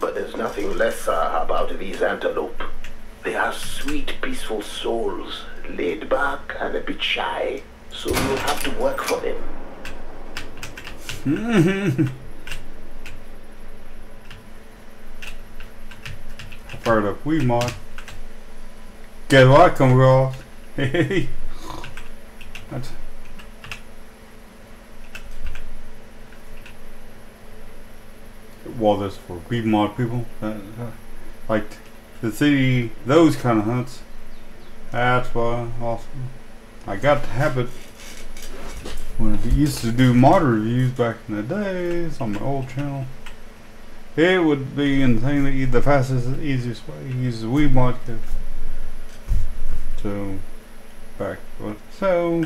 But there's nothing lesser uh, about these antelope. They are sweet, peaceful souls, laid back and a bit shy. So you'll have to work for them. I fired up Wii mod. Across? Hey, well, this for Wii mod people. Uh, uh, like to see those kind of hunts. That's why awesome. I got the habit when I used to do mod reviews back in the days on my old channel. It would be insanely the fastest, easiest way to use the Wii mod kit. So, back, so,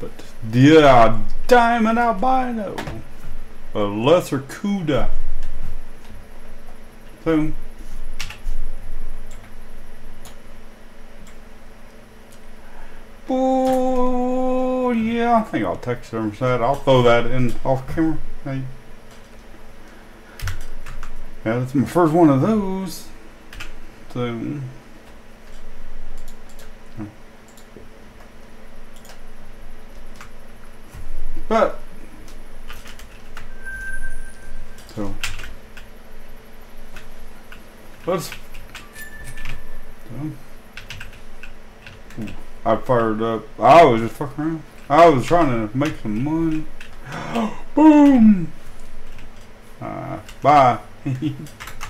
but yeah, Diamond Albino, a lesser kudu. So, oh yeah, I think I'll text and say I'll throw that in off camera. Hey. Yeah, that's my first one of those. So. But. So. Let's. I fired up. I was just fucking around. I was trying to make some money. Boom! Uh, bye.